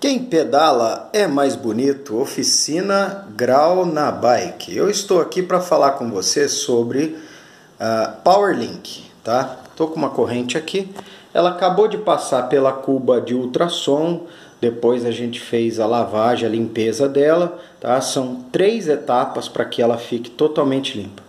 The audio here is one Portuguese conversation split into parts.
Quem pedala é mais bonito. Oficina Grau na Bike. Eu estou aqui para falar com você sobre uh, Powerlink, tá? Estou com uma corrente aqui. Ela acabou de passar pela cuba de ultrassom. Depois a gente fez a lavagem, a limpeza dela, tá? São três etapas para que ela fique totalmente limpa.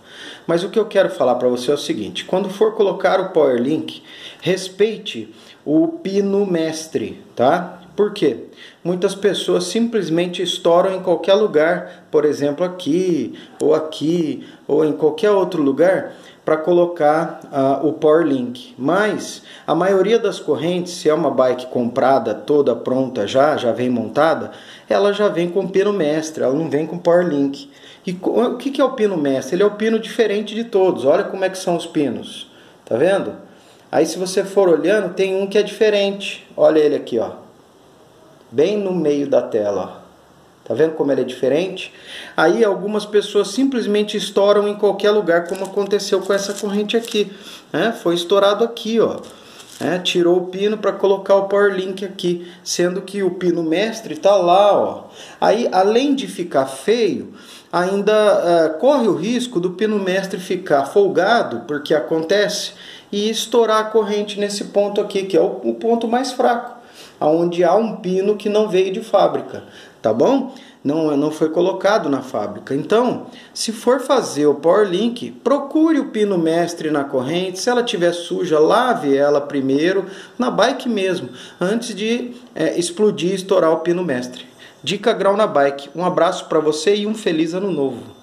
Mas o que eu quero falar para você é o seguinte: quando for colocar o Powerlink, respeite o pino mestre, tá? Por quê? Muitas pessoas simplesmente estouram em qualquer lugar, por exemplo, aqui, ou aqui, ou em qualquer outro lugar, para colocar uh, o Power Link. Mas a maioria das correntes, se é uma bike comprada toda pronta já, já vem montada, ela já vem com pino mestre, ela não vem com Power Link. E o que é o pino mestre? Ele é o pino diferente de todos. Olha como é que são os pinos. Tá vendo? Aí se você for olhando, tem um que é diferente. Olha ele aqui, ó bem no meio da tela. Tá vendo como ele é diferente? Aí algumas pessoas simplesmente estouram em qualquer lugar, como aconteceu com essa corrente aqui. Né? Foi estourado aqui, ó. É, tirou o pino para colocar o power link aqui, sendo que o pino mestre está lá, ó. Aí, além de ficar feio, ainda uh, corre o risco do pino mestre ficar folgado, porque acontece, e estourar a corrente nesse ponto aqui, que é o, o ponto mais fraco onde há um pino que não veio de fábrica, tá bom? Não, não foi colocado na fábrica. Então, se for fazer o Power Link, procure o pino mestre na corrente. Se ela tiver suja, lave ela primeiro, na bike mesmo, antes de é, explodir e estourar o pino mestre. Dica grau na bike. Um abraço para você e um feliz ano novo.